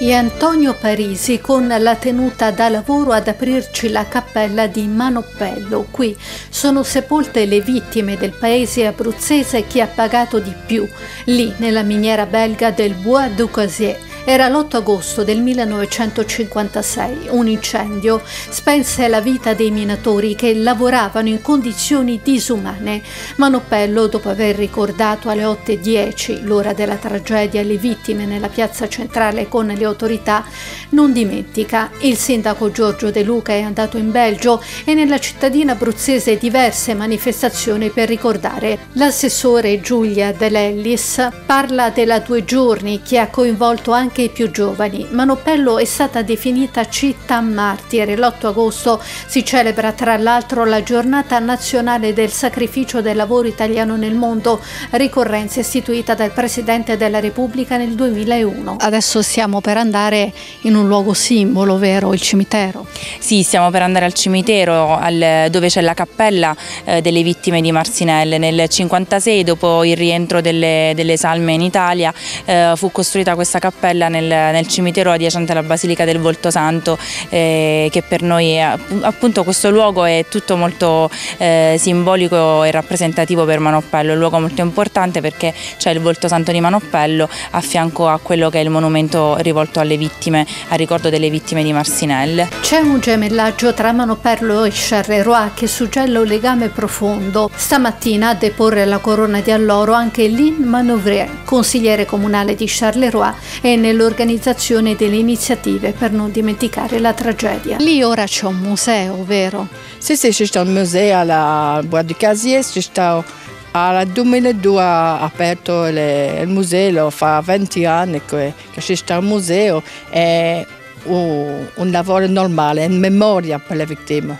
E Antonio Parisi con la tenuta da lavoro ad aprirci la cappella di Manoppello. Qui sono sepolte le vittime del paese abruzzese che ha pagato di più, lì nella miniera belga del Bois du Cosier era l'8 agosto del 1956. Un incendio spense la vita dei minatori che lavoravano in condizioni disumane. Manoppello, dopo aver ricordato alle 8.10 l'ora della tragedia e le vittime nella piazza centrale con le autorità, non dimentica. Il sindaco Giorgio De Luca è andato in Belgio e nella cittadina abruzzese diverse manifestazioni per ricordare. L'assessore Giulia Dell'Ellis parla della due giorni che ha coinvolto anche anche i più giovani. Manoppello è stata definita città martire. L'8 agosto si celebra tra l'altro la giornata nazionale del sacrificio del lavoro italiano nel mondo, ricorrenza istituita dal Presidente della Repubblica nel 2001. Adesso stiamo per andare in un luogo simbolo, vero? Il cimitero? Sì, stiamo per andare al cimitero al, dove c'è la cappella eh, delle vittime di Marsinelle. Nel 1956, dopo il rientro delle, delle salme in Italia, eh, fu costruita questa cappella nel, nel, cimitero adiacente alla Basilica del Volto Santo eh, che per noi è, appunto questo luogo è tutto molto eh, simbolico e rappresentativo per Manoppello, è un luogo molto importante perché c'è il Volto Santo di Manoppello a fianco a quello che è il monumento rivolto alle vittime, a ricordo delle vittime di Marsinelle. C'è un gemellaggio tra Manoppello e Charleroi che suggella un legame profondo. Stamattina a deporre la corona di alloro anche Lynn Manovrier, consigliere comunale di Charleroi e nell'organizzazione delle iniziative per non dimenticare la tragedia. Lì ora c'è un museo, vero? Sì, sì, c'è un museo alla Bois du Casier, c'è al 2002 ha aperto il museo, fa 20 anni che, c'è un museo, è un, un lavoro normale, in memoria per le vittime.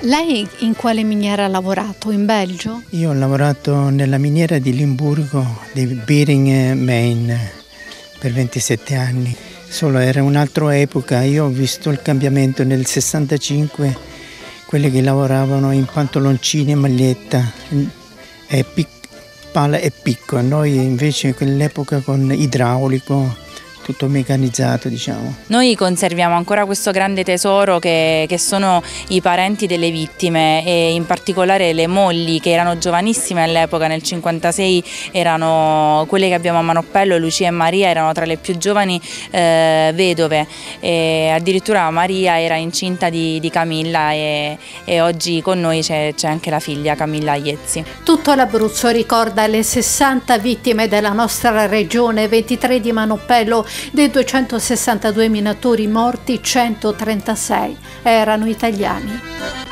Lei in quale miniera ha lavorato? In Belgio? Io ho lavorato nella miniera di Limburgo di Bering, Maine per 27 anni, solo era un'altra epoca, io ho visto il cambiamento nel 65, quelli che lavoravano in pantaloncini e maglietta, e pic- pala e picco, noi invece in quell'epoca con idraulico, tutto meccanizzato diciamo. Noi conserviamo ancora questo grande tesoro che, che, sono i parenti delle vittime e in particolare le mogli che erano giovanissime all'epoca, nel 56 erano quelle che abbiamo a Manoppello, Lucia e Maria erano tra le più giovani eh, vedove e addirittura Maria era incinta di, di Camilla e, e, oggi con noi c'è anche la figlia Camilla Iezzi. Tutto l'Abruzzo ricorda le 60 vittime della nostra regione, 23 di Manoppello dei 262 minatori morti, 136 erano italiani.